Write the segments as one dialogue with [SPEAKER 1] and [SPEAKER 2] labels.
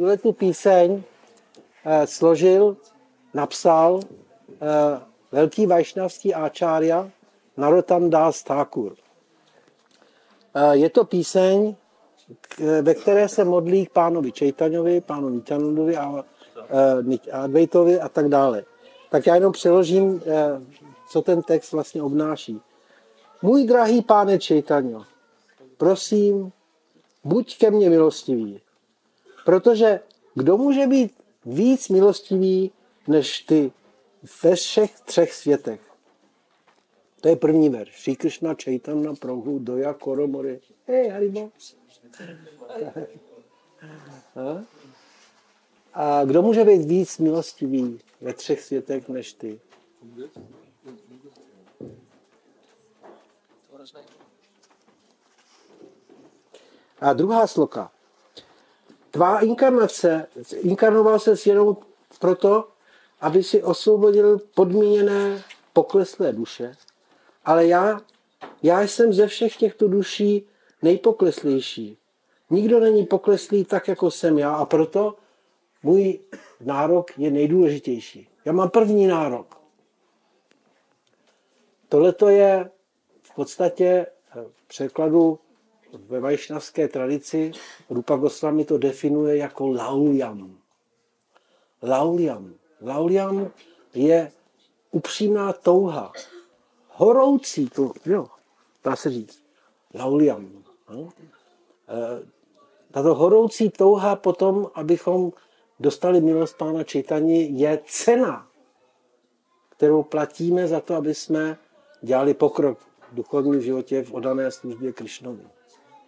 [SPEAKER 1] tuhle tu píseň eh, složil, napsal eh, velký vajšnavský áčárja Narotam Das Thakur. Eh, je to píseň, ve které se modlí k pánovi Čejtaňovi, pánu Nityanandovi a, eh, Advejtovi a tak dále. Tak já jenom přeložím, eh, co ten text vlastně obnáší. Můj drahý páne Čejtaňo, prosím, buď ke mně milostivý, protože kdo může být víc milostivý než ty ve všech třech světech? To je první verš. Šri Krishna Chaitanya Prabhu Doja Koromori. Hej, Haribo. A kdo může být víc milostivý ve třech světech než ty? A druhá sloka. Tvá inkarnace, inkarnoval se jenom proto, aby si osvobodil podmíněné pokleslé duše, ale já, já jsem ze všech těchto duší nejpokleslejší. Nikdo není pokleslý tak, jako jsem já a proto můj nárok je nejdůležitější. Já mám první nárok. Tohle je v podstatě v překladu ve vajšnavské tradici Rupa Goswami to definuje jako lauliam. Lauliam. Lauliam je upřímná touha. Horoucí to, jo, dá se říct. Lauliam. No? Tato horoucí touha potom, abychom dostali milost Pána Čitani, je cena, kterou platíme za to, aby jsme dělali pokrok v duchovním životě v odané službě Krišnovi.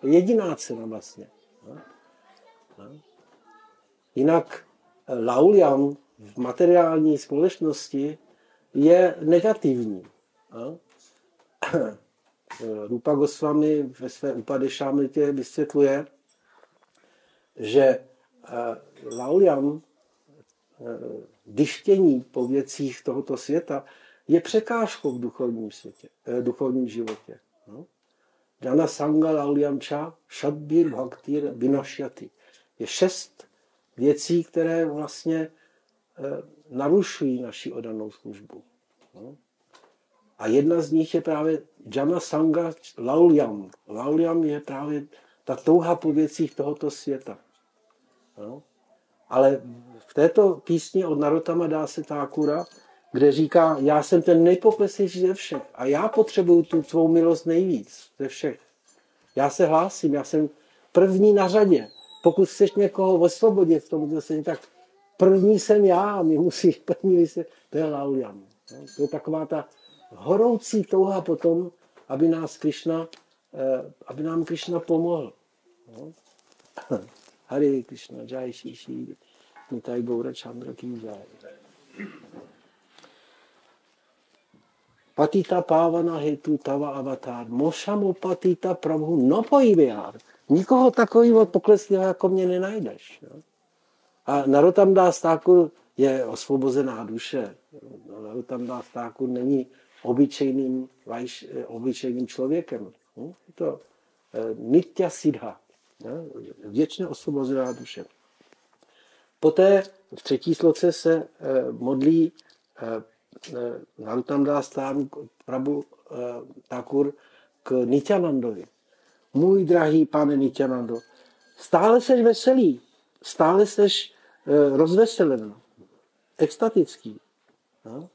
[SPEAKER 1] Jediná cena vlastně. No? No? Jinak eh, lauliam v materiální společnosti je negativní. No? Rupa Goswami ve své Upadešámritě vysvětluje, že eh, lauliam, eh, dyštění po věcích tohoto světa, je překážkou v duchovním, světě, duchovním životě. No? Jana Sanga Lauliam Cha Shadbir Bhaktir Vinašyati. Je šest věcí, které vlastně eh, narušují naši odanou službu. No. A jedna z nich je právě Jana Sanga Lauliam. Lauliam je právě ta touha po věcích tohoto světa. No. Ale v této písni od Narotama dá se Tákura, kde říká, já jsem ten nejpoklesnější ze všech a já potřebuju tu tvou milost nejvíc ze všech. Já se hlásím, já jsem první na řadě. Pokud chceš někoho osvobodit v tom usnesení, tak první jsem já my musí první vysvětlit. To je Laulian. No, to je taková ta horoucí touha potom, aby nás Krišna, eh, aby nám Krišna pomohl. No. Hari Krishna, Jai Shishi, Nitai Chandra Ki Jai. Patita pávana hetu tava avatar. Mošamu patita prabhu no pojivihár. Nikoho takového pokleslého jako mě nenajdeš. Jo? A Narotam dá stáku je osvobozená duše. Narotam dá stáku není obyčejným, vajš, obyčejným člověkem. Hm? Je to eh, nitya siddha. Věčně osvobozená duše. Poté v třetí sloce se eh, modlí eh, Narutamdás Prabhu eh, Thakur k Nityanandovi. Můj drahý pane Nityanando, stále seš veselý, stále seš eh, rozveselen, extatický. No?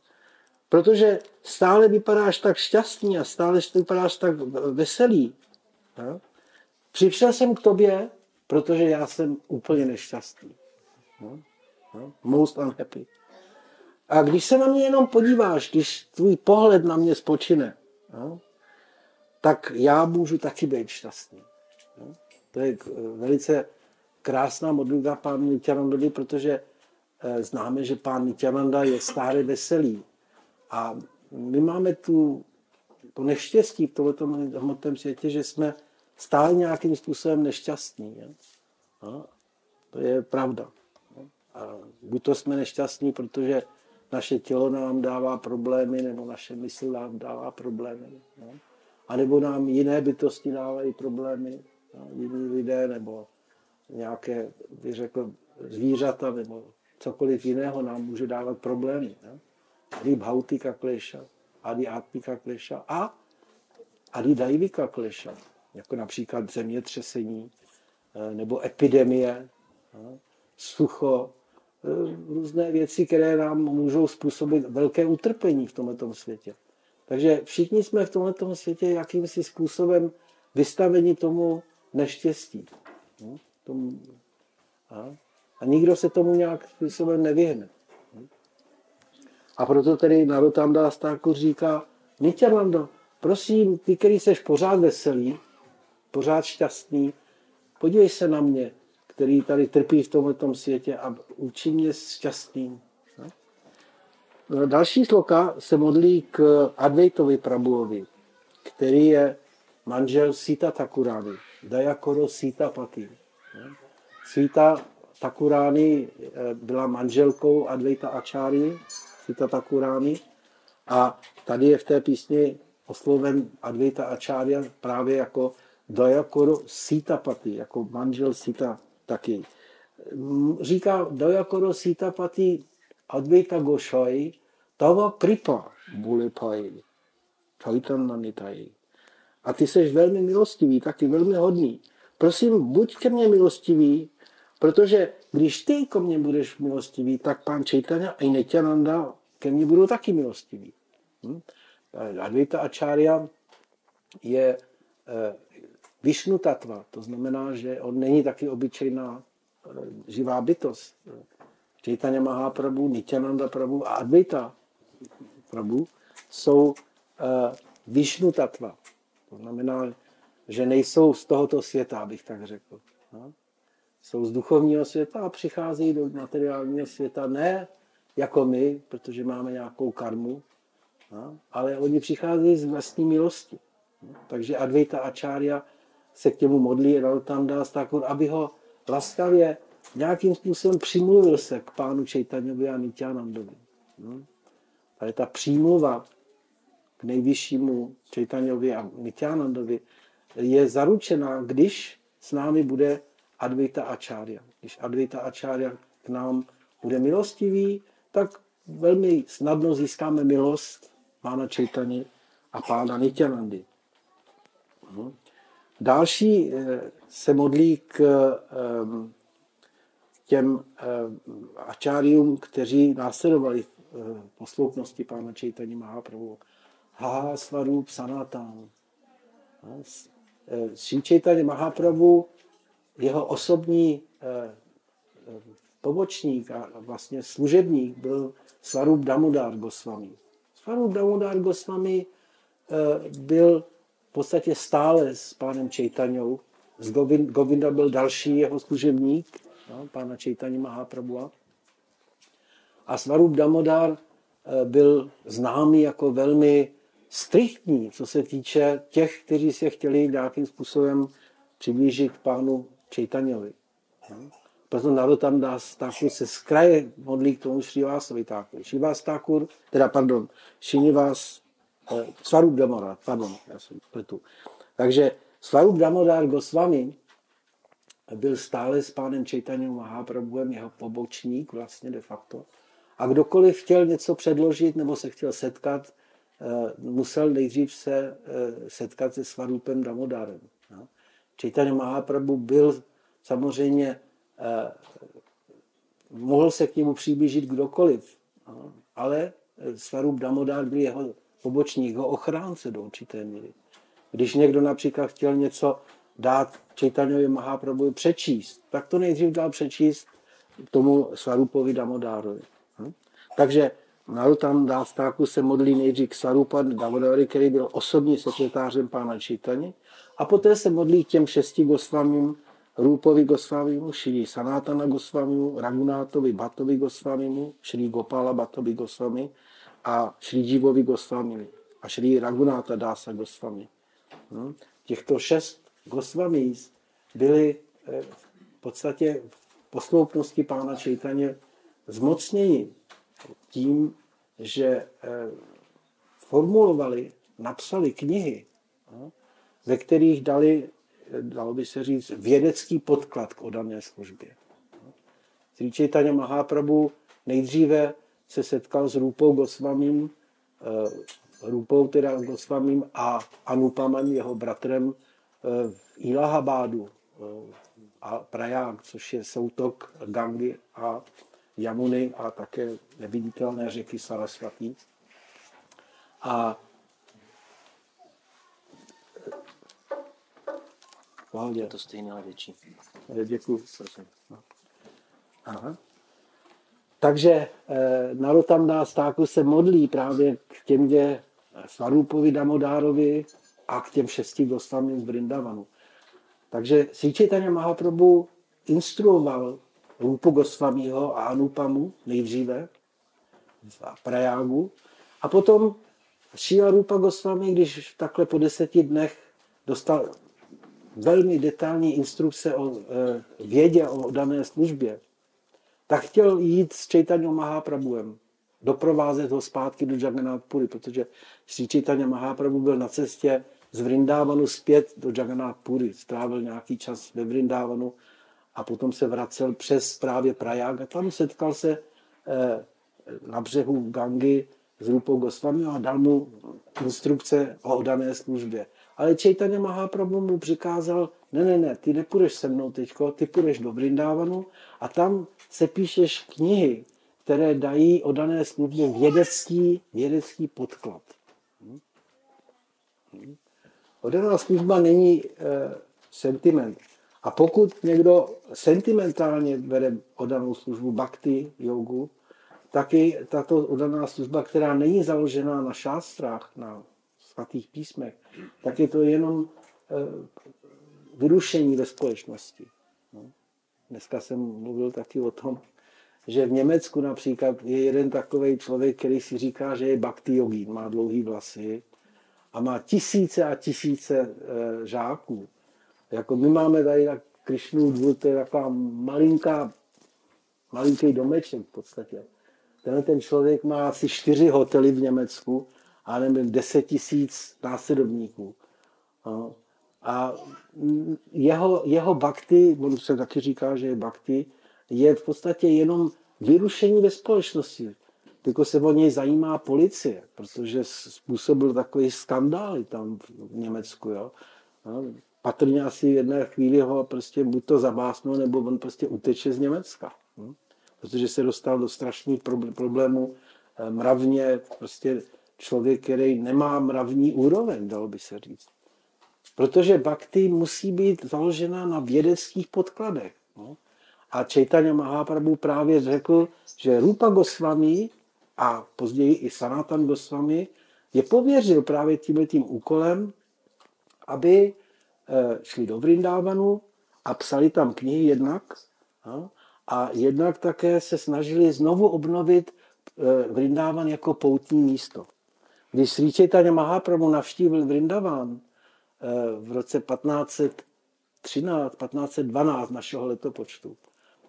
[SPEAKER 1] Protože stále vypadáš tak šťastný a stále vypadáš tak veselý. No? Přišel jsem k tobě, protože já jsem úplně nešťastný. No? No? Most unhappy. A když se na mě jenom podíváš, když tvůj pohled na mě spočine, no, tak já můžu taky být šťastný. No. To je velice krásná modlitba pán Nityanandovi, protože eh, známe, že pán Nityananda je stále veselý. A my máme tu, to neštěstí v tomto hmotném světě, že jsme stále nějakým způsobem nešťastní. No. To je pravda. No. A buď to jsme nešťastní, protože naše tělo nám dává problémy, nebo naše mysl nám dává problémy. No? A nebo nám jiné bytosti dávají problémy, no? jiní lidé, nebo nějaké, bych řekl, zvířata nebo cokoliv jiného nám může dávat problémy. Ne? Adi bhautika kleša, adi atmika kleša a adi daivika kleša, jako například zemětřesení eh, nebo epidemie, sucho, eh, různé věci, které nám můžou způsobit velké utrpení v tomto světě. Takže všichni jsme v tomto světě jakýmsi způsobem vystaveni tomu neštěstí. Tomu, a, nikdo se tomu nějak způsobem nevyhne. A proto tedy Narotamda Stáku říká, Nityananda, prosím, ty, který jsi pořád veselý, pořád šťastný, podívej se na mě, který tady trpí v tomto světě a učí mě šťastným. Další sloka se modlí k Advaitovi Prabhuovi, který je manžel Sita Takurani, Dayakoro Sita Pati. Sita Takurani eh, byla manželkou Advaita Acharya, Sita Takurani, a tady je v té písni osloven Advaita Acharya právě jako Dayakoro Sita Pati, jako manžel Sita taky. Říká Dayakoro Sita Pati Advaita Goshai, tava kripa bulipai, Chaitanya Nitai. A ty jsi velmi milostivý, taky velmi hodný. Prosím, buď ke mně milostivý, protože když ty ke mně budeš milostivý, tak pán Chaitanya a Nityananda ke mně budou taky milostiví. Hm? Advaita Acharya je eh, Vishnu tatva, to znamená, že on není taky obyčejná eh, živá bytost. Chaitanya Mahaprabhu, Nityananda Prabhu a Advaita Prabhu jsou uh, Vishnu tatva. To znamená, že nejsou z tohoto světa, abych tak řekl. No? Jsou z duchovního světa a přicházejí do materiálního světa ne jako my, protože máme nějakou karmu, no? ale oni přicházejí z vlastní milosti. No? Takže Advaita Acharya se k němu modlí Raltanda Thakur, aby ho laskavě nějakým způsobem přimluvil se k pánu Čejtaňovi a Nityanandovi. No? Ale ta přímluva k nejvyššímu Čejtaňovi a Nityanandovi je zaručená, když s námi bude Advaita Acharya. Když Advaita Acharya k nám bude milostivý, tak velmi snadno získáme milost pána Čejtani a pána Nityanandy. Hm. Další eh, se modlí k ehm, těm ehm, ačárium, kteří následovali eh, posloupnosti pána Čejtani Mahaprabhu. Ha Svarup Sanatan. Sri Chaitanya Mahaprabhu, jeho osobní eh, pobočník a vlastně služebník byl Svarup Damodar Goswami. Svarup Damodar Goswami byl podstatě stále s pánem Čejtaňou. Z Govinda byl další jeho služebník, no, pána Čejtaní Mahaprabhua. A Svarup Damodar eh, byl známý jako velmi striktní, co se týče těch, kteří se chtěli nějakým způsobem přiblížit k pánu Čejtaňovi. Proto Narotam Das Thakur se z kraje modlí k tomu Šrivásovi Thakur. Šrivás Thakur, teda pardon, Šinivás Svarup Damodar, pardon, já jsem pletu. Takže Svarup Damodar Goswami byl stále s pánem Čejtanem Mahaprabhuem, jeho pobočník vlastně de facto. A kdokoliv chtěl něco předložit nebo se chtěl setkat, eh, musel nejdřív se eh, setkat se Svarupem Damodarem. Čejtaně Mahaprabhu byl samozřejmě, mohl se k němu přiblížit kdokoliv, ale Svarup Damodar byl jeho pobočník, ho ochránce do určité míry. Když někdo například chtěl něco dát Čejtaňovi Mahaprabhu přečíst, tak to nejdřív dal přečíst tomu Svarupovi Damodárovi. Hm? Takže Narutam Dástáku se modlí nejdřív k Svarupa Damodárovi, který byl osobní sekretářem pána Čejtani, a poté se modlí k těm šesti Gosvamím, Růpovi Gosvamimu, Šri Sanatana Gosvamimu, Ragunátovi Batovi Gosvamimu, Šri Gopala Batovi Gosvami a Šri Jivovi Goswami a Šri Raghunatha Dasa Goswami. Hm? Těchto šest Goswami byli eh, v podstatě v posloupnosti pána Čejtaně zmocněni tím, že eh, formulovali, napsali knihy, ve kterých dali, dalo by se říct, vědecký podklad k odané službě. Sri Chaitanya Mahaprabhu nejdříve se setkal s Rupou Gosvamím, uh, Rupou teda Gosvamím a Anupamem, jeho bratrem, uh, v Ilahabádu uh, a Praják, což je soutok Gangy a Jamuny a také neviditelné řeky Sarasvatý. A
[SPEAKER 2] Pohodě. Je to stejné, ale větší.
[SPEAKER 1] Děkuji. Aha. Takže eh, Narotamdá stáku se modlí právě k těm dě Svarupovi Damodárovi a k těm šesti gostamím z Brindavanu. Takže Sýčitania Mahaprabhu instruoval Rupu Gosvamího a Anupamu nejdříve v Prajágu a potom Šíla Rupa Gosvami, když takhle po deseti dnech dostal velmi detailní instrukce o e, vědě o dané službě, tak chtěl jít s Chaitanya Mahaprabhuem, doprovázet ho zpátky do Jagannath protože Sri Chaitanya Mahaprabhu byl na cestě z Vrindávanu zpět do Jagannath strávil nějaký čas ve Vrindávanu a potom se vracel přes právě Praják a tam setkal se e, na břehu Gangy s Rupou Goswami a dal mu instrukce o dané službě. Ale Chaitanya Mahaprabhu mu přikázal, ne, ne, ne, ty nepůjdeš se mnou teďko, ty půjdeš do Vrindávanu a tam se píšeš knihy, které dají o dané službě vědecký, vědecký podklad. Hm? Hm? Odaná služba není e, sentiment. A pokud někdo sentimentálně vede odanou službu bhakti, jogu, taky tato odaná služba, která není založená na šástrách, na svatých písmech, tak je to jenom eh, vyrušení ve společnosti. No. Dneska jsem mluvil taky o tom, že v Německu například je jeden takový člověk, který si říká, že je bhakti jogín, má dlouhý vlasy a má tisíce a tisíce e, žáků. Jako my máme tady tak Krišnu dvůr, to je taková malinká, malinký domeček v podstatě. Tenhle ten člověk má asi čtyři hotely v Německu a nevím, 10 tisíc následovníků. A jeho, jeho bakty, on se taky říká, že je bakty, je v podstatě jenom vyrušení ve společnosti. Tylko se o něj zajímá policie, protože způsobil takový skandály tam v Německu. Jo. No, patrně asi v jedné chvíli ho prostě buď to zabásnou, nebo on prostě uteče z Německa. Hm? Protože se dostal do strašných problémů eh, mravně, prostě člověk, který nemá mravní úroveň, dalo by se říct. Protože bhakti musí být založena na vědeckých podkladech. No. A Chaitanya Mahaprabhu právě řekl, že Rupa Goswami a později i Sanatan Goswami je pověřil právě tímhle tím úkolem, aby eh, šli do Vrindávanu a psali tam knihy jednak no, a jednak také se snažili znovu obnovit eh, Vrindávan jako poutní místo. Když Sri Chaitanya Mahaprabhu navštívil Vrindavan v roce 1513, 1512 našeho letopočtu,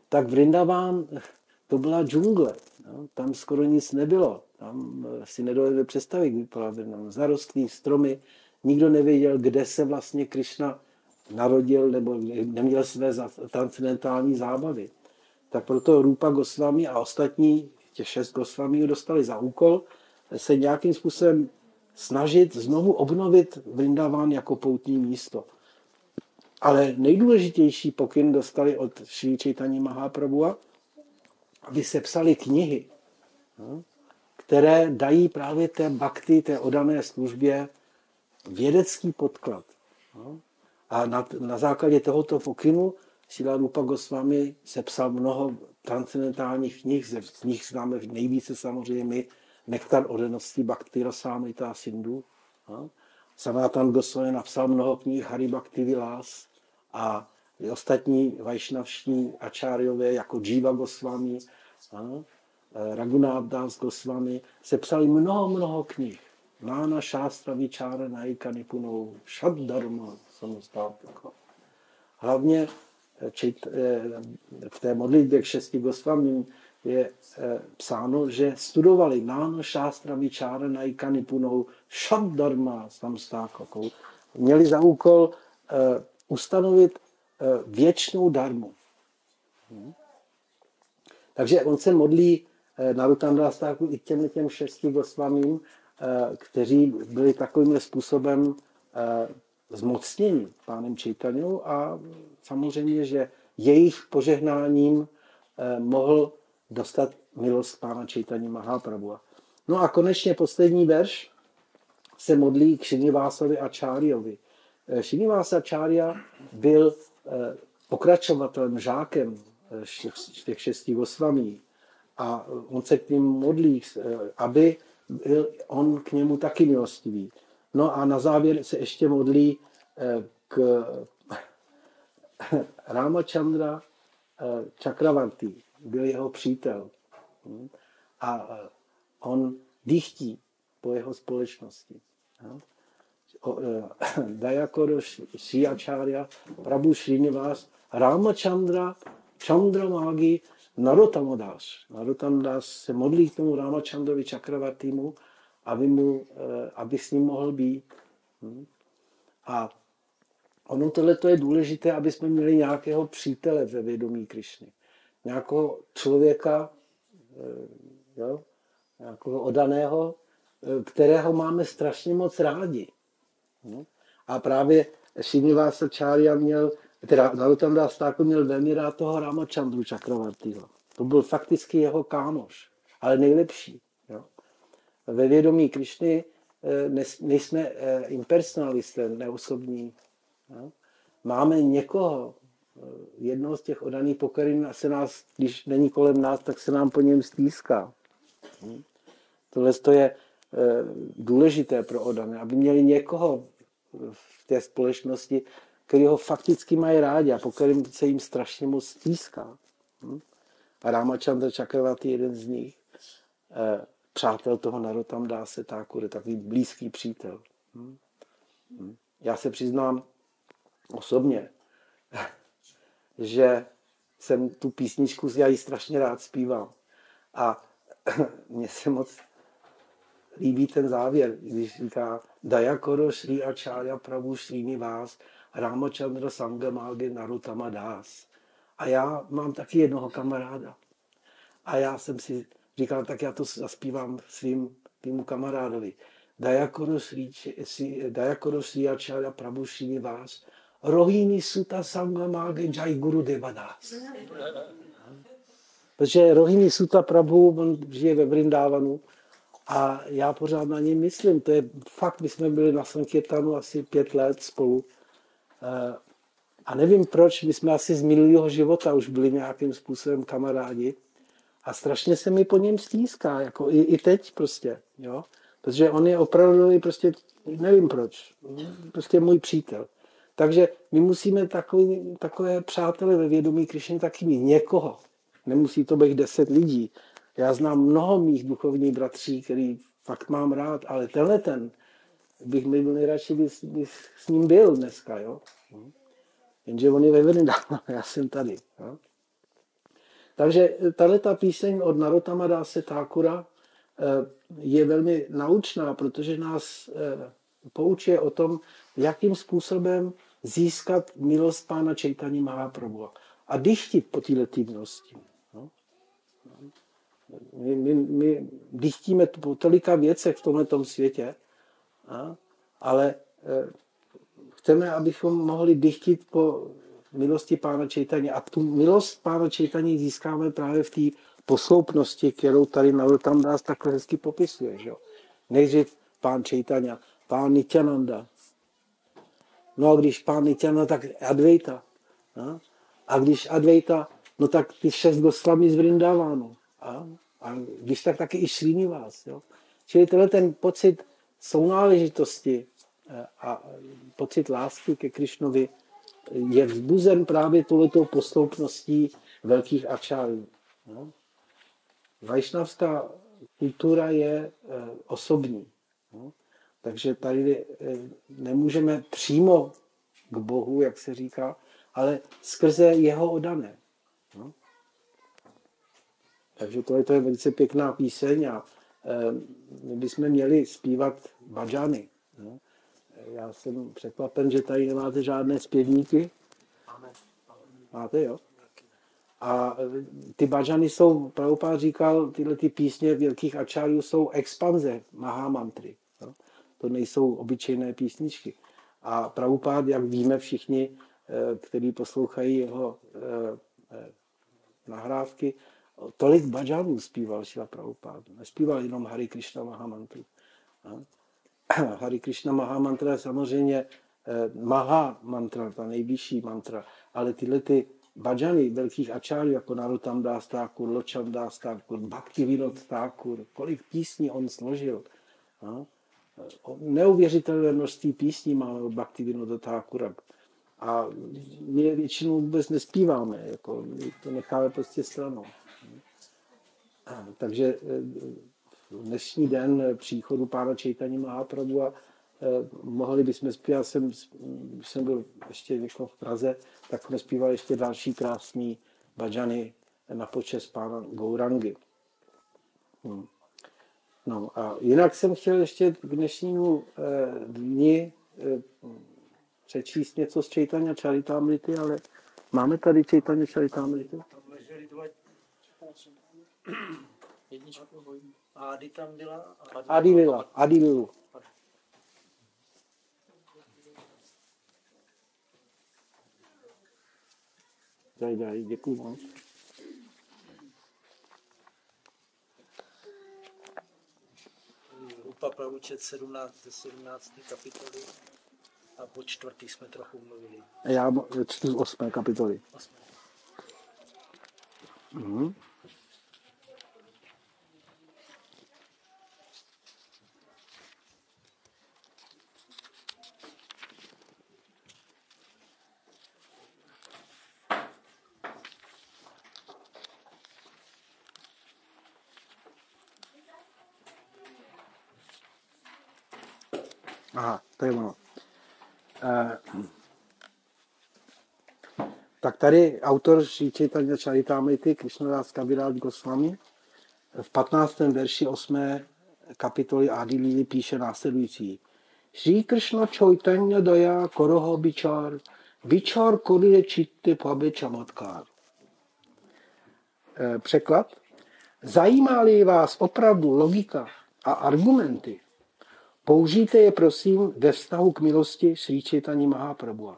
[SPEAKER 1] tak Vrindavan to byla džungle. No, tam skoro nic nebylo. Tam eh, si nedovedli představit, jak vypadala Vrindavan. Zarostlý stromy, nikdo nevěděl, kde se vlastně Krishna narodil nebo neměl své transcendentální zábavy. Tak proto Rupa Goswami a ostatní, těch šest Goswami, dostali za úkol, se nějakým způsobem snažit znovu obnovit Vrindavan jako poutní místo. Ale nejdůležitější pokyn dostali od Sri Chaitanya Mahaprabhu, aby se psali knihy, no, které dají právě té bakty, té odané službě vědecký podklad. No. A na, na základě tohoto pokynu Sila Rupa Goswami sepsal mnoho transcendentálních knih, z nich známe nejvíce samozřejmě Nektar odenosti Bhakti Rasamrita Sindhu. Sanatan Goswami napsal mnoho knih Hari Bhakti Vilas a ostatní vajšnavští ačáriové jako Jiva Goswami, Raghunath Das se psali mnoho, mnoho knih. Nána šástra vyčára najka nipunou šad dharma samostápko. Hlavně čit, eh, v té modlitbě k šesti Goswamím je eh, psáno, že studovali Náno Šástra Vičára Naikany Punou Šat Dharma Samstákakou. Měli za úkol eh, ustanovit věčnou darmu. Hm? Takže on se modlí eh, na Rutandástáku i těm těm šesti gosvamím, eh, kteří byli takovým způsobem eh, zmocnění pánem Čejtanou a samozřejmě, že jejich požehnáním mohl dostat milost pána Čejtaní Mahaprabhu. No a konečně poslední verš se modlí k Šinivásovi a Čáriovi. Šinivása Čária byl pokračovatelem, žákem těch šesti Gosvamí. A on se k ním modlí, aby byl on k němu taky milostivý. No a na závěr se ještě modlí eh, k Ramachandra eh, Chakravarti, byl jeho přítel. A eh, on dýchtí po jeho společnosti. Dayakoro Sriacharya, Prabhu Srinivas, Ramachandra Chandramági Narotamodas. Narotamodas se modlí k tomu Ramachandrovi Chakravartimu, aby, mu, eh, aby s ním mohl být. Hm? A ono tohle je důležité, aby jsme měli nějakého přítele ve vědomí Krišny. Nějakého člověka, eh, jo? nějakého odaného, eh, kterého máme strašně moc rádi. Hm? A právě Srinivasa Charya měl teda Narottam Stáko měl velmi rád toho Ramachandru Chakravartiho. To byl fakticky jeho kámoš, ale nejlepší. Jo. Ve vědomí Krišny eh, nejsme impersonalisté, neosobní. Jo. Máme někoho, jednoho z těch odaných, po kterým se nás, když není kolem nás, tak se nám po něm stýská. Hm. Tohle je důležité pro odané, aby měli někoho v té společnosti, který ho fakticky mají rádi a po kterém se jim strašně moc stýská. Hm? A Ramachandra Chakravarti je jeden z nich. Eh, přátel toho Narotam dá se Thakur, takový blízký přítel. Hm? Já se přiznám osobně, že jsem tu písničku, já ji strašně rád zpívám. A mně se moc líbí ten závěr, když říká Dayakoro Sri Acharya Prabhu Srinivas Ramachandra Sangamage Narutama Das. A já mám taky jednoho kamaráda. A já jsem si říkal, tak já to zaspívám svým týmu kamarádovi. Dayakoro Sri Acharya Prabhu Srinivas Rohini Sutta Sangamage Jai Guru Devadas. Protože Rohini Sutta Prabhu, on žije ve Vrindávanu a já pořád na něj myslím. To je fakt, my jsme byli na Sankirtanu asi pět let spolu Eh, a nevím proč, my jsme asi z minulého života už byli nějakým způsobem kamarádi a strašně se mi po něm stýská, jako i, i teď prostě, jo. Protože on je opravdu prostě, nevím proč, prostě můj přítel. Takže my musíme takový, takové přátelé ve vědomí Krišny taky mít. Někoho. Nemusí to být deset lidí. Já znám mnoho mých duchovních bratří, který fakt mám rád, ale tenhle ten, bych mi byl nejradši, bych, bych s ním byl dneska, jo. Jenže on je ve já jsem tady. Jo? Takže tahle ta píseň od Narotama Dase Thakura eh, je velmi naučná, protože nás eh, poučuje o tom, jakým způsobem získat milost pána Čejtaní Mahaprabhu a dychtit po této milosti. No. My, my, my dychtíme po tolika věcech v tomto světě, ale eh, chceme, abychom mohli dychtit po milosti Pána Čejtaní. A tu milost Pána Čejtaní získáme právě v té posloupnosti, kterou tady tam nás takhle hezky popisuje. Že? Nejdřív Pán Čejtania, Pán Nityananda. No a když Pán Nityananda, tak Advaita. A, a když Advaita, no tak ty šest Gosvami z Vrindavánu. A, a když tak taky i Srinivas. Jo? Čili tenhle ten pocit sounáležitosti eh, a pocit lásky ke Krišnovi je vzbuzen právě touto posloupností velkých ačárů. No. Vajšnavská kultura je e, osobní. No. Takže tady e, nemůžeme přímo k Bohu, jak se říká, ale skrze jeho odané. No. Takže to je, to je velice pěkná píseň a e, my bychom měli zpívat bajany. No. Já jsem překvapen, že tady nemáte žádné zpěvníky. Máte, jo? A ty bažany jsou, Prabhupád říkal, tyhle ty písně velkých ačáriů jsou expanze Mahamantry. No? To nejsou obyčejné písničky. A Prabhupád, jak víme všichni, kteří poslouchají jeho nahrávky, tolik bajanů zpíval Šila Prabhupád. Nespíval jenom Hari Krishna Mahamantru. Hari Krishna Mahamantra je samozřejmě Maha mantra, ta nejvyšší mantra, ale tyhle ty bajany velkých ačárů, jako Narutam Das Thakur, Locham Das Thakur, Bhakti Vinod Thakur, kolik písní on složil. Neuvěřitelné množství písní máme od Bhakti Vinod Thakura. A my je většinou vůbec nespíváme, jako, my to necháme prostě stranou. Takže eh, dnešní den příchodu pána Čejtaní Mahaprabhu a eh, mohli bychom zpívat, jsem, jsem byl ještě vyšlo v Praze, tak jsme zpívali ještě další krásný bajany na počest pána Gourangy. Hmm. No a jinak jsem chtěl ještě k dnešnímu eh, dni eh, přečíst něco z Čejtania Charitamrity, ale máme tady Čejtania Charitamrity? Tam leželi dva
[SPEAKER 2] Jedničku Adi tam byla.
[SPEAKER 1] Adi byla. Adi byla. Daj, daj, děkuji moc.
[SPEAKER 2] Rupa Pravučet 17, 17. kapitoly a po čtvrtý jsme trochu mluvili.
[SPEAKER 1] Já čtu z 8. kapitoly. 8. Mhm. Aha, to je ono. Eh, tak tady autor Sri Chaitanya Charitamrity Krishnadas Kaviraj Goswami v 15. verši 8. kapitoly Adi Lili píše následující. Sri Krishna Chaitanya Daya Koroho Bichar Bichar Korire Chitte Pabe Chamatkar. Překlad. Zajímá-li vás opravdu logika a argumenty, Použijte je prosím ve vztahu k milosti Sri Chaitanya Mahaprabhu.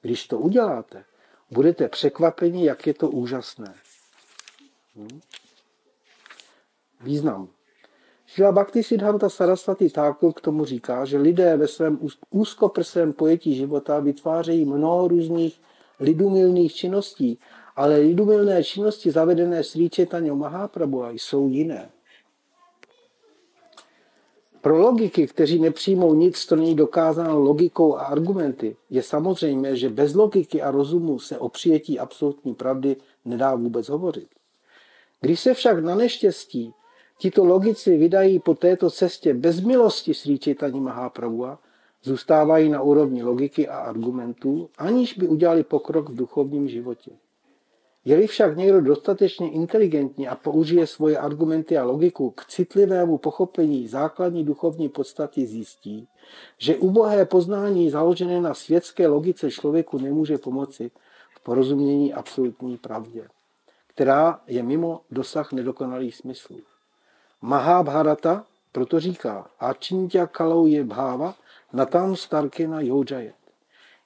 [SPEAKER 1] Když to uděláte, budete překvapeni, jak je to úžasné. Hm? Význam. Šila Bhakti Siddhanta Sarasvati Thakur k tomu říká, že lidé ve svém úzkoprsém pojetí života vytvářejí mnoho různých lidumilných činností, ale lidumilné činnosti zavedené Sri Chaitanya Mahaprabhu jsou jiné. Pro logiky, kteří nepřijmou nic, co není dokázáno logikou a argumenty, je samozřejmé, že bez logiky a rozumu se o přijetí absolutní pravdy nedá vůbec hovořit. Když se však na neštěstí tito logici vydají po této cestě bez milosti Sri Chaitanya Mahaprabhu, zůstávají na úrovni logiky a argumentů, aniž by udělali pokrok v duchovním životě. Je-li však někdo dostatečně inteligentní a použije svoje argumenty a logiku k citlivému pochopení základní duchovní podstaty, zjistí, že ubohé poznání založené na světské logice člověku nemůže pomoci v porozumění absolutní pravdě, která je mimo dosah nedokonalých smyslů. Mahabharata proto říká, Achintya kalou je bháva, natam starkena yojajet.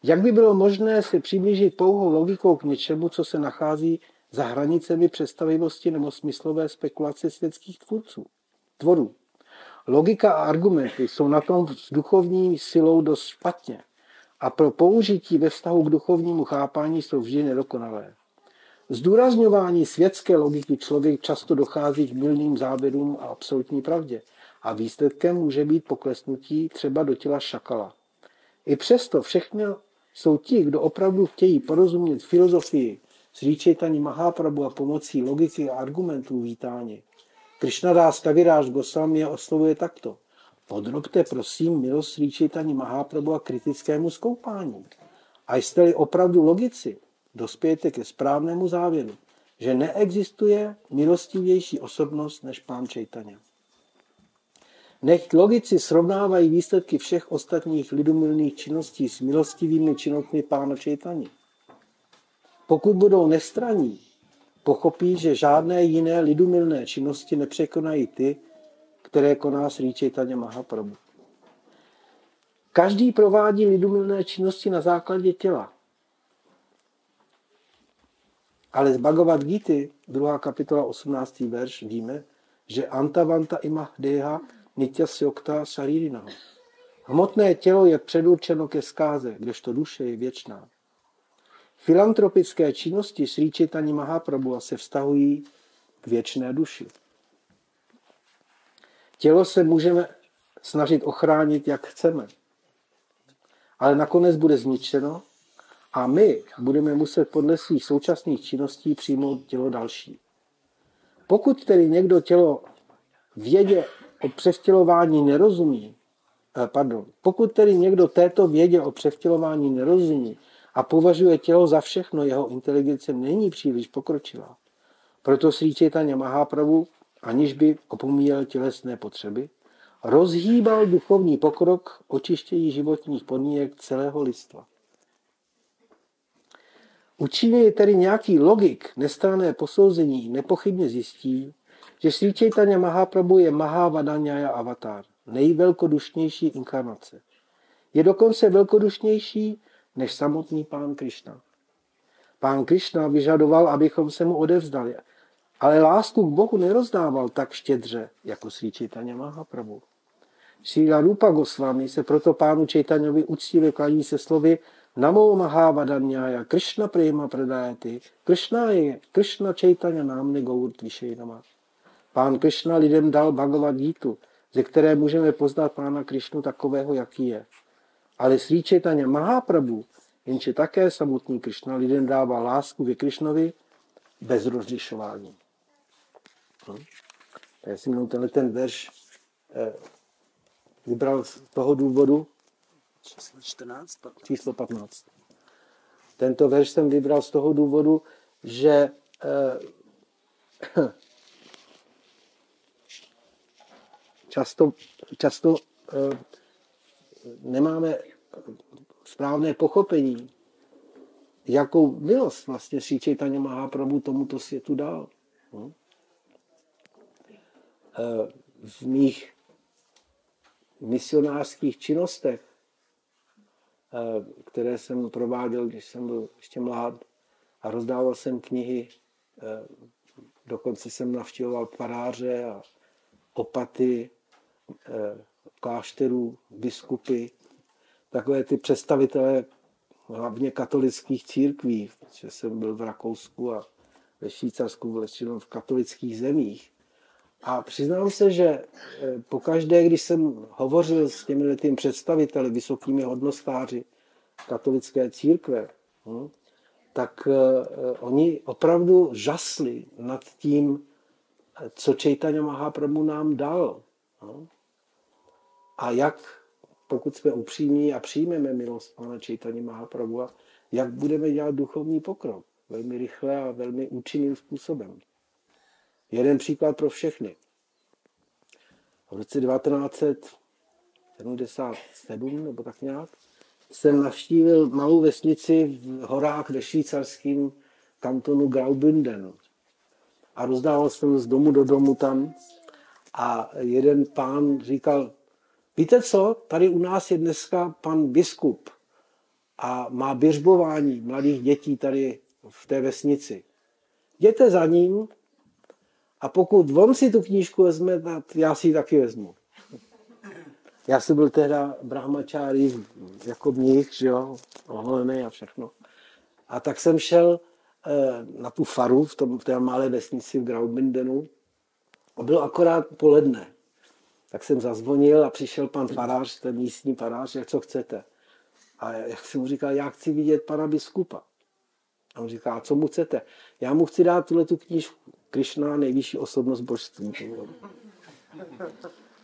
[SPEAKER 1] Jak by bylo možné se přiblížit pouhou logikou k něčemu, co se nachází za hranicemi představivosti nebo smyslové spekulace světských tvůrců, tvorů? Logika a argumenty jsou na tom s duchovní silou dost špatně a pro použití ve vztahu k duchovnímu chápání jsou vždy nedokonalé. Zdůrazňování světské logiky člověk často dochází k milným závěrům a absolutní pravdě a výsledkem může být poklesnutí třeba do těla šakala. I přesto všechno jsou ti, kdo opravdu chtějí porozumět filozofii Sri Chaitanya Mahaprabhu a pomocí logiky a argumentů vítání. Krishnadas Kaviráž Goswami je oslovuje takto. Podrobte prosím milost Sri Mahaprabhu a kritickému zkoupání. A jste-li opravdu logici, dospějete ke správnému závěru, že neexistuje milostivější osobnost než pán Chaitanya. Nech logici srovnávají výsledky všech ostatních lidumilných činností s milostivými činnostmi pána Čejtani. Pokud budou nestraní pochopí, že žádné jiné lidumilné činnosti nepřekonají ty, které koná Sri Chaitanya Mahaprabhu. Každý provádí lidumilné činnosti na základě těla. Ale z Bhagavad Gita, druhá kapitola, 18. verš, víme, že Antavanta ima deha nitya syokta saririna. Hmotné tělo je předurčeno ke zkáze, kdežto duše je věčná. Filantropické činnosti Sri Chaitanya Mahaprabhu se vztahují k věčné duši. Tělo se můžeme snažit ochránit, jak chceme. Ale nakonec bude zničeno a my budeme muset podle svých současných činností přijmout tělo další. Pokud tedy někdo tělo vědě o převtělování nerozumí, eh, pardon, pokud tedy někdo této vědě o převtělování nerozumí a považuje tělo za všechno, jeho inteligence není příliš pokročilá. Proto Sri Chaitanya Mahaprabhu, aniž by opomíjel tělesné potřeby, rozhýbal duchovní pokrok očištění životních podmínek celého listva. Učiní tedy nějaký logik nestranné posouzení nepochybně zjistí, že Sri Chaitanya Mahaprabhu je Mahavadanyaya avatar, nejvelkodušnější inkarnace. Je dokonce velkodušnější než samotný pán Krišna. Pán Krišna vyžadoval, abychom se mu odevzdali, ale lásku k Bohu nerozdával tak štědře, jako Sri Chaitanya Mahaprabhu. Šíla Rupa Goswami se proto pánu Čejtaňovi uctivě klaní se slovy Namo Mahavadanyaya Krishna Prema Pradayati Krishna je Krishna Chaitanya námne Gaurt Vishejnama. Pán Krishna lidem dal Bhagavad Gita, ze které můžeme poznat pána Krišnu takového, jaký je. Ale Sri Chaitanya Mahaprabhu, jenže také samotný Krishna, lidem dává lásku ke Krišnovi bez rozlišování. Hm? Já si mnou tenhle ten verš eh, vybral z toho důvodu,
[SPEAKER 2] Číslo 14, 15.
[SPEAKER 1] číslo 15. Tento verš jsem vybral z toho důvodu, že eh, často, často eh, nemáme správné pochopení, jakou milost vlastně Sri Chaitanya Mahaprabhu tomuto světu dal. Hm? Eh, v mých misionářských činnostech, eh, které jsem prováděl, když jsem byl ještě mlád a rozdával jsem knihy, dokonce jsem navštěvoval paráře a opaty, klášterů, biskupy, takové ty představitelé hlavně katolických církví, protože jsem byl v Rakousku a ve Švýcarsku, většinou v katolických zemích. A přiznám se, že eh, pokaždé, když jsem hovořil s těmi tím představiteli, vysokými hodnostáři katolické církve, hm, tak eh, oni opravdu žasli nad tím, co Čejtaňa Mahaprabhu nám dal. A jak, pokud jsme upřímní a přijmeme milost Pana Čejtaně Mahaprabhu, jak budeme dělat duchovní pokrok velmi rychle a velmi účinným způsobem. Jeden příklad pro všechny. V roce 1977 nebo tak nějak jsem navštívil malou vesnici v horách ve švýcarském kantonu Graubünden. A rozdával jsem z domu do domu tam a jeden pán říkal, víte co, tady u nás je dneska pan biskup a má běžbování mladých dětí tady v té vesnici. Jděte za ním a pokud on si tu knížku vezme, tak já si ji taky vezmu. Já jsem byl tehda brahmačári jako mních, že jo, oholený a všechno. A tak jsem šel eh, na tu faru v, tom, v té malé vesnici v Graubindenu. A bylo akorát poledne. Tak jsem zazvonil a přišel pan farář, ten místní farář, jak co chcete. A jak jsem mu říkal, já chci vidět pana biskupa. A on říká, a co mu chcete? Já mu chci dát tuhle tu knížku. Krišna, nejvyšší osobnost božství.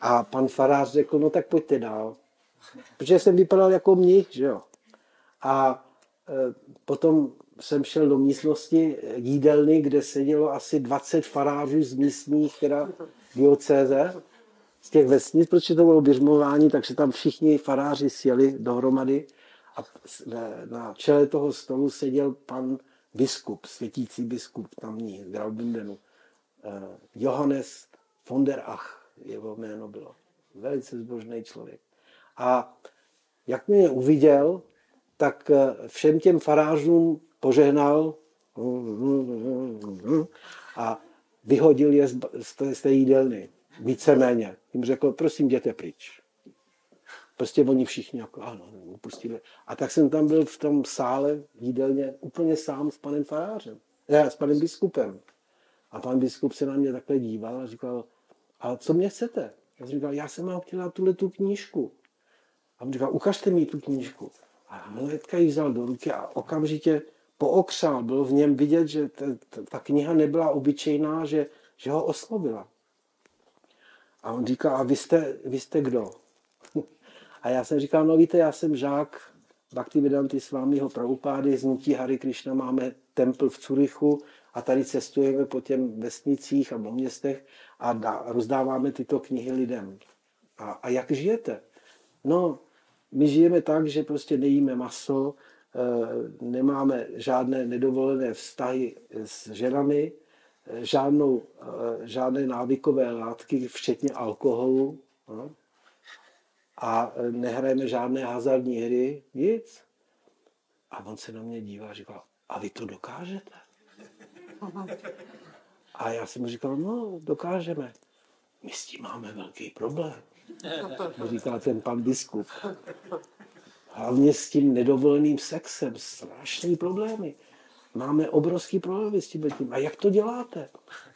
[SPEAKER 1] A pan farář řekl, no tak pojďte dál. Protože jsem vypadal jako mnich, že jo. A e, potom jsem šel do místnosti jídelny, kde sedělo asi 20 farářů z místních teda diocéze, z těch vesnic, protože to bylo běžmování, takže tam všichni faráři sjeli dohromady a na čele toho stolu seděl pan biskup, světící biskup tamní, Graubündenu, eh, Johannes von der Ach, jeho jméno bylo. Velice zbožný člověk. A jak mě uviděl, tak eh, všem těm farářům požehnal a vyhodil je z té jídelny. Víceméně. Jim řekl, prosím, jděte pryč. Prostě oni všichni jako, ano, upustili. A tak jsem tam byl v tom sále jídelně úplně sám s panem farářem. Ne, s panem biskupem. A pan biskup se na mě takhle díval a říkal, a co mě chcete? Já jsem říkal, já jsem vám chtěla tuhle tu knížku. A on říkal, ukažte mi tu knížku. A hnedka ji vzal do ruky a okamžitě pookřál. Bylo v něm vidět, že ta, ta kniha nebyla obyčejná, že, že ho oslovila. A on říká, a vy jste, vy jste kdo? a já jsem říkal, no víte, já jsem žák Bhaktivedanty Svámího Prabhupády, z Nutí Krishna máme templ v Curychu a tady cestujeme po těm vesnicích a po městech a dá, rozdáváme tyto knihy lidem. A, a jak žijete? No, my žijeme tak, že prostě nejíme maso, eh, nemáme žádné nedovolené vztahy s ženami, žádnou, eh, žádné návykové látky, včetně alkoholu. No. A nehrajeme žádné hazardní hry, nic. A on se na mě dívá a říká, a vy to dokážete? A já jsem mu říkal, no, dokážeme. My s tím máme velký problém. Říká ten pan biskup. Hlavně s tím nedovoleným sexem. Strašný problémy. Máme obrovský problémy s tím. A jak to děláte?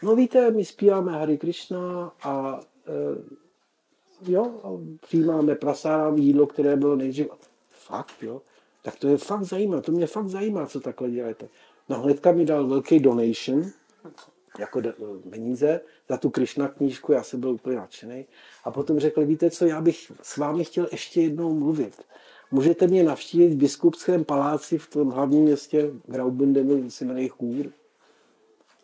[SPEAKER 1] No víte, my zpíváme Hari Krishna a e, jo, a přijímáme prasárám jídlo, které bylo nejdřív. Fakt, jo? Tak to je fakt zajímavé. To mě fakt zajímá, co takhle děláte. No hnedka mi dal velký donation, jako peníze za tu Krishna knížku, já jsem byl úplně nadšený. A potom řekl, víte co, já bych s vámi chtěl ještě jednou mluvit. Můžete mě navštívit v biskupském paláci v tom hlavním městě Graubündenu, si jmenuje Chůr.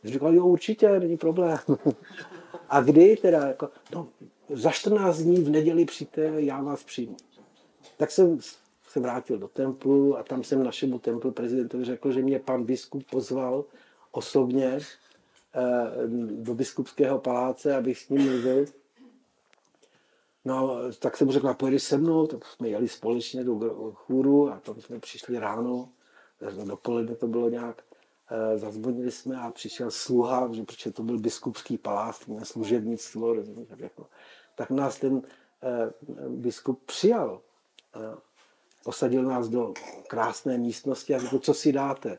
[SPEAKER 1] Říkal, jo, určitě, není problém. A kdy teda, jako, no, za 14 dní v neděli přijďte, já vás přijmu. Tak jsem se vrátil do templu a tam jsem našemu templu prezidentovi řekl, že mě pan biskup pozval osobně eh, do biskupského paláce, abych s ním mluvil. No, tak jsem mu řekl, pojedeš se mnou, tak jsme jeli společně do chůru a tam jsme přišli ráno, dopoledne to bylo nějak, eh, zazvonili jsme a přišel sluha, že, protože to byl biskupský palác, měl služebnictvo, tak, jako, tak nás ten eh, biskup přijal. Posadil nás do krásné místnosti a řekl, co si dáte.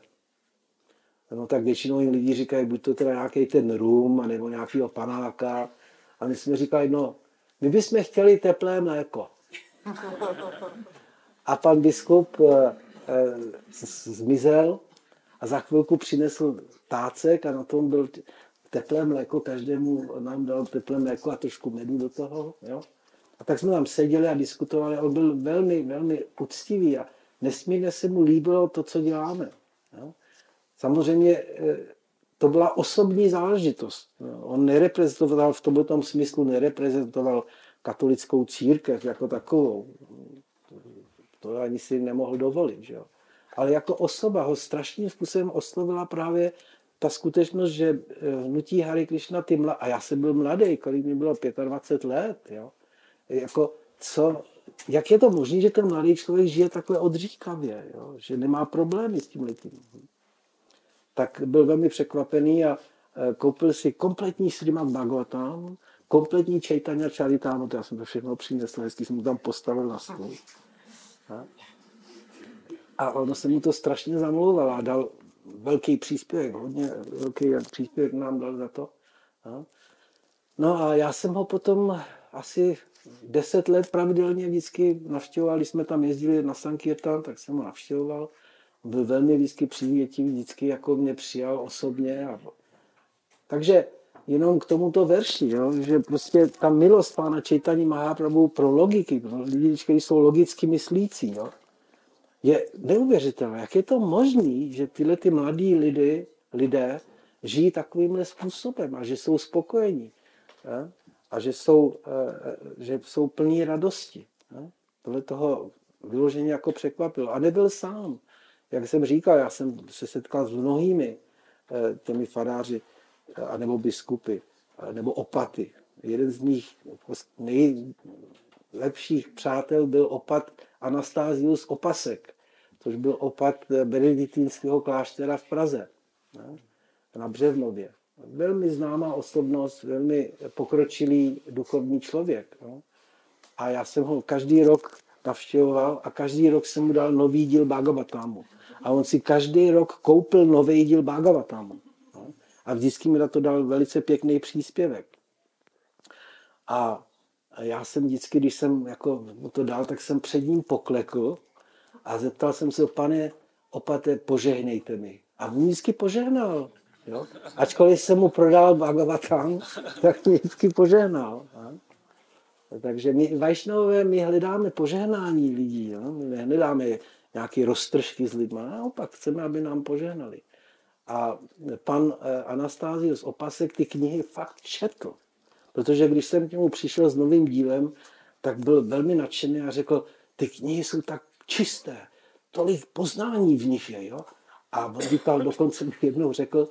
[SPEAKER 1] No tak většinou jim lidi říkají, buď to teda nějaký ten rum, nebo nějakýho panáka. A my jsme říkali, no, my bychom chtěli teplé mléko. A pan biskup eh, eh, zmizel a za chvilku přinesl tácek a na tom byl teplé mléko, každému nám dal teplé mléko a trošku medu do toho. Jo? A tak jsme tam seděli a diskutovali. On byl velmi, velmi uctivý a nesmírně se mu líbilo to, co děláme. Jo? Samozřejmě eh, to byla osobní záležitost. On nereprezentoval v tomto smyslu, nereprezentoval katolickou církev jako takovou. To ani si nemohl dovolit. Že jo? Ale jako osoba ho strašným způsobem oslovila právě ta skutečnost, že eh, hnutí Hare Krishna, ty mla... a já jsem byl mladý, kolik mi bylo 25 let, jo? jako co, jak je to možné, že ten mladý člověk žije takhle odříkavě, jo? že nemá problémy s tím letím. Tak byl velmi překvapený a e, koupil si kompletní Srimad Bhagavatam, kompletní Chaitanya Charitánu, to já jsem to všechno přinesl, hezky jsem mu tam postavil na stůl. A ono se mu to strašně zamlouvalo a dal velký příspěvek, hodně velký příspěvek nám dal za to. No a já jsem ho potom asi deset let pravidelně vždycky navštěvoval, když jsme tam jezdili na Sankirtan, tak jsem ho navštěvoval. Byl velmi vždycky přivětivý, vždycky jako mě přijal osobně. A... Takže jenom k tomuto verši, jo, že prostě ta milost pána Čejtaní Mahaprabhu pro logiky, pro lidi, kteří jsou logicky myslící, jo, je neuvěřitelné. Jak je to možné, že tyhle ty mladí lidi, lidé žijí takovýmhle způsobem a že jsou spokojení. Jo? a že jsou, eh, že jsou plní radosti. Tohle toho vyloženě jako překvapilo. A nebyl sám. Jak jsem říkal, já jsem se setkal s mnohými eh, těmi faráři, eh, anebo biskupy, nebo opaty. Jeden z mých nejlepších přátel byl opat Anastázius Opasek, což byl opat benediktínského kláštera v Praze, na Břevnově. Velmi známá osobnost, velmi pokročilý duchovní člověk. No? A já jsem ho každý rok navštěvoval a každý rok jsem mu dal nový díl Bhagavatámu. A on si každý rok koupil nový díl Bhagavatámu. No? A vždycky mi na to dal velice pěkný příspěvek. A já jsem vždycky, když jsem jako mu to dal, tak jsem před ním poklekl a zeptal jsem se, pane, opate, požehnejte mi. A on vždycky požehnal. Jo? Ačkoliv jsem mu prodal Bhagavatam, tak mi vždycky požehnal. A? Takže my Vajšnové, my hledáme požehnání lidí. Jo? My nehledáme nějaké roztržky s lidmi. Naopak chceme, aby nám požehnali. A pan eh, Anastázius Opasek ty knihy fakt četl. Protože když jsem k němu přišel s novým dílem, tak byl velmi nadšený a řekl, ty knihy jsou tak čisté, tolik poznání v nich je. Jo? A on říkal, dokonce mi jednou řekl,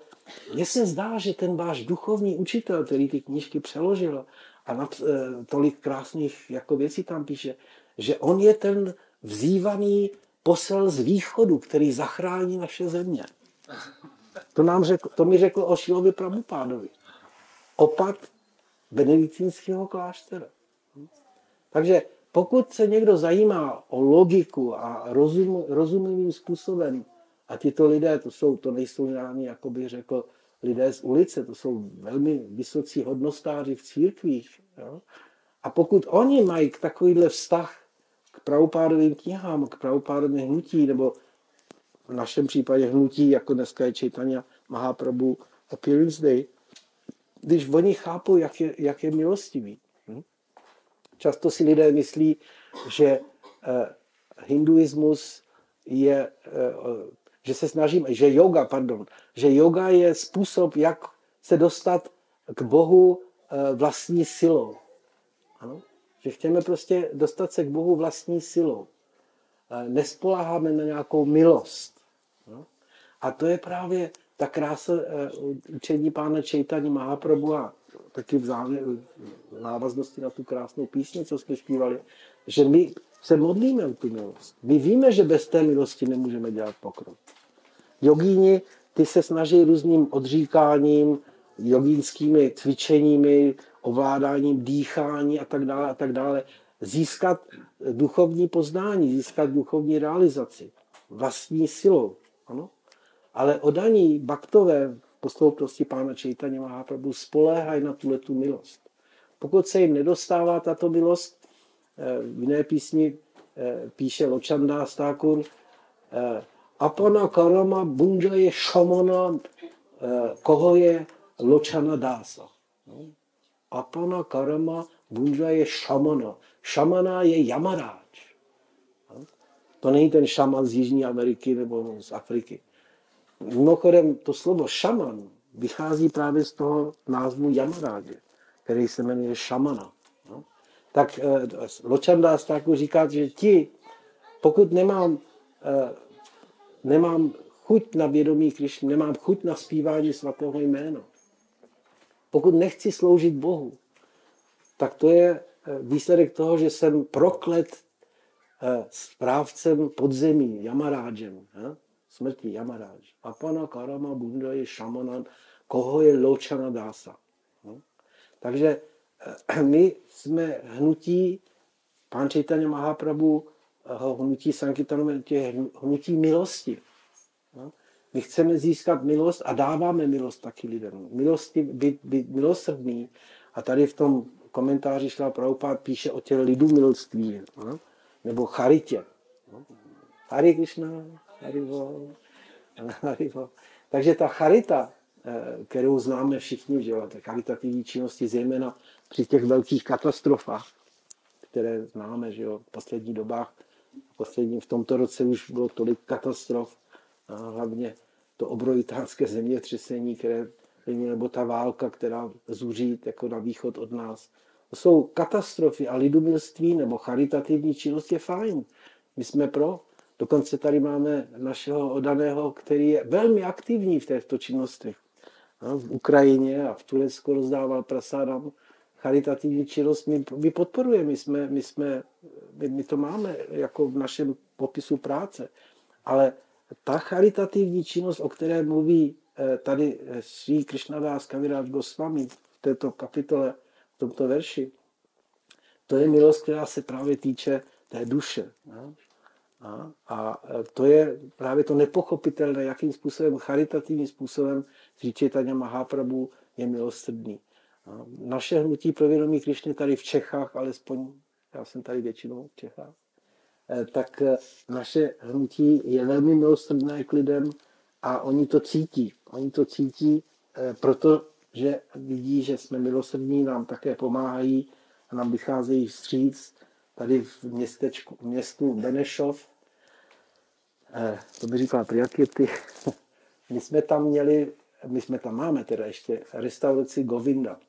[SPEAKER 1] mně se zdá, že ten váš duchovní učitel, který ty knížky přeložil a nad, e, tolik krásných jako věcí tam píše, že on je ten vzývaný posel z východu, který zachrání naše země. To, nám řekl, to mi řekl o Šilovi Prabhupádovi. Opat benediktínského kláštera. Takže pokud se někdo zajímá o logiku a rozum, rozumným způsobem, a tyto lidé, to, jsou, to nejsou žádní, jako bych řekl, lidé z ulice, to jsou velmi vysocí hodnostáři v církvích. Jo? A pokud oni mají takovýhle vztah k pravopádovým knihám, k pravopádovým hnutí, nebo v našem případě hnutí, jako dneska je Chaitanya Mahaprabhu Appearance Day, když oni chápou, jak je, jak je milostivý. Hm? Často si lidé myslí, že eh, hinduismus je, eh, že se snažím, že yoga, pardon, že yoga je způsob, jak se dostat k Bohu eh, vlastní silou. Ano? Že chceme prostě dostat se k Bohu vlastní silou. Eh, nespoláháme na nějakou milost. No? A to je právě ta krása eh, učení pána Čejtaní Mahaprabhu a taky v, závěr, v návaznosti na tu krásnou písni, co jsme zpívali, že my se modlíme o tu milost. My víme, že bez té milosti nemůžeme dělat pokrok. Jogíni, ty se snaží různým odříkáním, jogínskými cvičeními, ovládáním dýchání a tak dále a tak dále, získat duchovní poznání, získat duchovní realizaci vlastní silou. Ano? Ale odaní baktové posloupnosti pána Čejtaně Mahaprabhu spoléhají na tuhle tu milost. Pokud se jim nedostává tato milost, v jiné písni eh, píše Ločandá Stákur, eh, Apana karama bunjaje šamana, koho je Ločana dása. Apana karama bunjaje šamana. Šamana je jamaráč. To není ten šaman z Jižní Ameriky nebo z Afriky. Mimochodem, to slovo šaman vychází právě z toho názvu Yamaráže, který se jmenuje šamana. Tak eh, Ločandás Stáku říká, že ti, pokud nemám, eh, nemám chuť na vědomí Krišny, nemám chuť na zpívání svatého jména, pokud nechci sloužit Bohu, tak to je eh, výsledek toho, že jsem proklet správcem podzemí, Yamarážem. Eh? smrti Yamaráž. Apana Karama Bunda je šamanan, koho je Ločana Dása. No? Takže my jsme hnutí, pán Čejtaně Mahaprabhu, eh, hnutí Sankitanu, tě hnutí milosti. No? My chceme získat milost a dáváme milost taky lidem. Milosti, být, být milosrdný. A tady v tom komentáři šla Prabhupád píše o těch lidu miloství. No? Nebo charitě. No? Hare Krishna, Haribo, Haribo. Takže ta charita, eh, kterou známe všichni, že jo, charitativní činnosti, zejména při těch velkých katastrofách, které známe, že jo, v posledních dobách, v posledním, v tomto roce už bylo tolik katastrof, a hlavně to obrovitánské zemětřesení, které, nebo ta válka, která zuří jako na východ od nás. To jsou katastrofy a lidumilství nebo charitativní činnost je fajn. My jsme pro, Dokonce tady máme našeho odaného, který je velmi aktivní v těchto činnostech. No, v Ukrajině a v Turecku rozdával prasádám charitativní činnost. My, my podporujeme, my, jsme, my, jsme, my, my to máme jako v našem popisu práce. Ale ta charitativní činnost, o které mluví eh, tady Sri Krishnadás Kaviraj Goswami v této kapitole, v tomto verši, to je milost, která se právě týče té duše. Ne? A, a to je právě to nepochopitelné, jakým způsobem, charitativním způsobem Sri Chaitanya Mahaprabhu je milosrdný. Naše hnutí pro vědomí Krišny tady v Čechách, alespoň já jsem tady většinou v Čechách, eh, tak eh, naše hnutí je velmi milosrdné k lidem a oni to cítí. Oni to cítí, eh, protože vidí, že jsme milosrdní, nám také pomáhají a nám vycházejí vstříc tady v městečku, městu Benešov, to by říkala Priakirty, my jsme tam měli, my jsme tam máme teda ještě restauraci Govinda.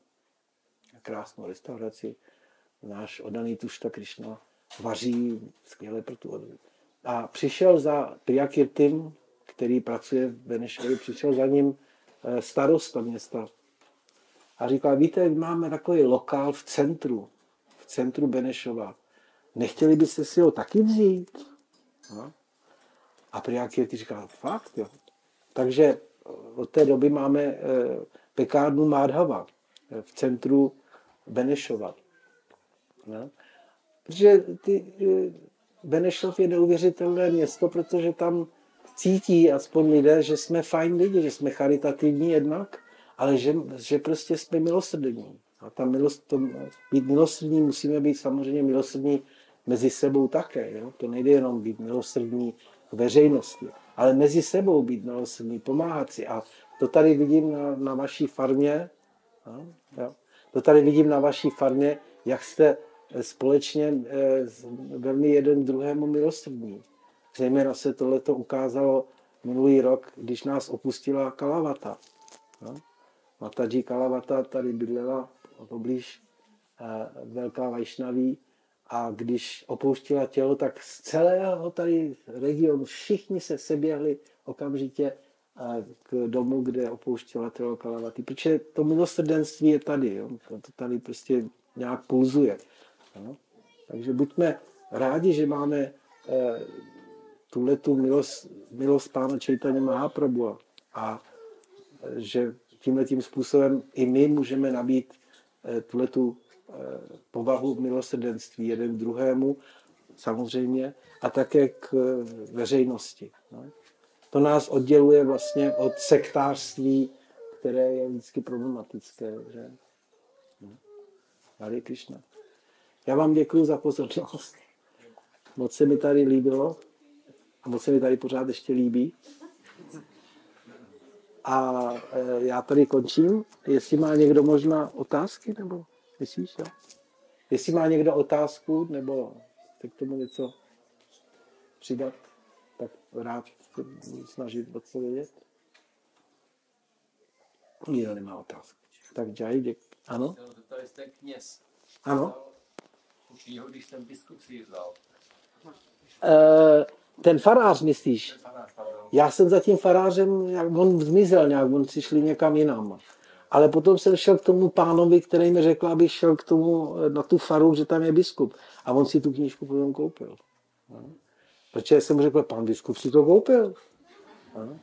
[SPEAKER 1] Krásnou restauraci. Náš odaný Tušta Krišna vaří skvěle pro tu vodu. A přišel za Priakirtym, který pracuje v Benešovi, přišel za ním eh, starosta města a říkal, víte, máme takový lokál v centru, v centru Benešova nechtěli byste si ho taky vzít? No. A Priakirti říkal, fakt jo. Takže eh, od té doby máme eh, pekárnu Mádhava v centru Benešova. No. Protože ty, Benešov je neuvěřitelné město, protože tam cítí aspoň lidé, že jsme fajn lidi, že jsme charitativní jednak, ale že, že prostě jsme milosrdní. A ta milost, to, být milosrdní musíme být samozřejmě milosrdní mezi sebou také. Jo? To nejde jenom být milosrdný k veřejnosti, ale mezi sebou být milosrdný, pomáhat si. A to tady vidím na, na vaší farmě. Jo? To tady vidím na vaší farmě, jak jste eh, společně eh, velmi jeden druhému milosrdní. Zejména se tohleto ukázalo minulý rok, když nás opustila Kalavata. No? Mataji Kalavata tady bydlela poblíž eh, Velká Vajšnaví a když opouštila tělo, tak z celého tady regionu všichni se seběhli okamžitě k domu, kde opouštěla tělo Kalavaty. Protože to milosrdenství je tady. Jo? To, tady prostě nějak pulzuje. Jo? Takže buďme rádi, že máme eh, tuhle tu milost, milost Pána Čejtaně Mahaprabhu a eh, že tímhle tím způsobem i my můžeme nabít eh, tuhle tu Eh, povahu milosrdenství jeden druhému, samozřejmě, a také k veřejnosti. No. To nás odděluje vlastně od sektářství, které je vždycky problematické. Že? No. Hare Krishna. Já vám děkuji za pozornost. Moc se mi tady líbilo a moc se mi tady pořád ještě líbí. A eh, já tady končím. Jestli má někdo možná otázky nebo... Myslíš, jo? Jestli má někdo otázku, nebo chce k tomu něco přidat, tak rád budu snažit odpovědět. Nikdo nemá otázku. Tak Jai, děk. Ano?
[SPEAKER 3] Zeptali jste kněz.
[SPEAKER 1] Ano?
[SPEAKER 3] Jeho, když ten biskup si vzal.
[SPEAKER 1] Uh, ten farář, myslíš? Já jsem za tím farářem, jak on zmizel nějak, on si šli někam jinam. Ale potom jsem šel k tomu pánovi, který mi řekl, abych šel k tomu na tu faru, že tam je biskup. A on si tu knížku potom koupil. No. Protože jsem řekl, pan biskup si to koupil. No.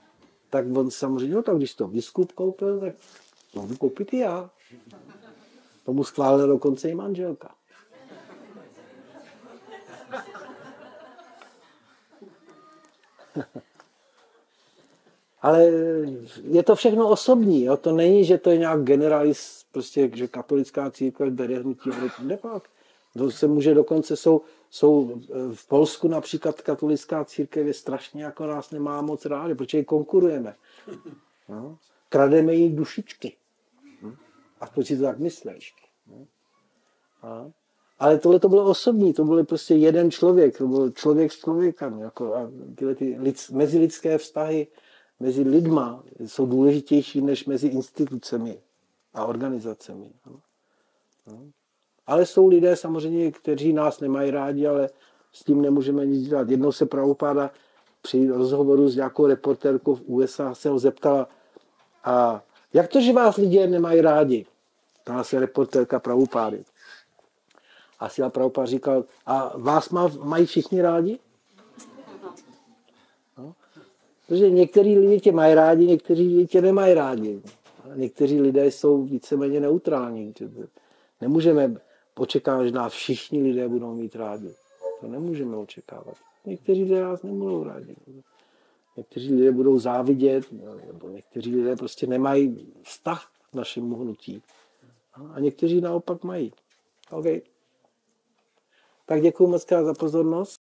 [SPEAKER 1] Tak on samozřejmě, no, tak když to biskup koupil, tak mohu koupit i já. Tomu schválila dokonce i manželka. ale je to všechno osobní. Jo? To není, že to je nějak generalis, prostě, že katolická církev bere hnutí, ale nepak. To se může dokonce, jsou, jsou v Polsku například katolická církev je strašně jako nás nemá moc rádi, protože ji konkurujeme. No? Krademe jí dušičky. Hm? Aspoň si to tak myslíš. No? A? Ale tohle to bylo osobní, to byl prostě jeden člověk, to byl člověk s člověkem. Jako, a tyhle ty lids, mezilidské vztahy, mezi lidma jsou důležitější než mezi institucemi a organizacemi. No. Ale jsou lidé samozřejmě, kteří nás nemají rádi, ale s tím nemůžeme nic dělat. Jednou se Prabhupáda při rozhovoru s nějakou reportérkou v USA se ho zeptala, a jak to, že vás lidé nemají rádi? Ptala se reportérka Prabhupády. A Sila Prabhupád říkal, a vás má, mají všichni rádi? No. Protože některý lidi tě mají rádi, někteří lidi tě nemají rádi. Někteří lidé jsou víceméně neutrální. Nemůžeme očekávat, že nás všichni lidé budou mít rádi. To nemůžeme očekávat. Někteří lidé nás nebudou rádi. Někteří lidé budou závidět, nebo někteří lidé prostě nemají vztah k našemu hnutí. A někteří naopak mají. OK. Tak děkuji moc za pozornost.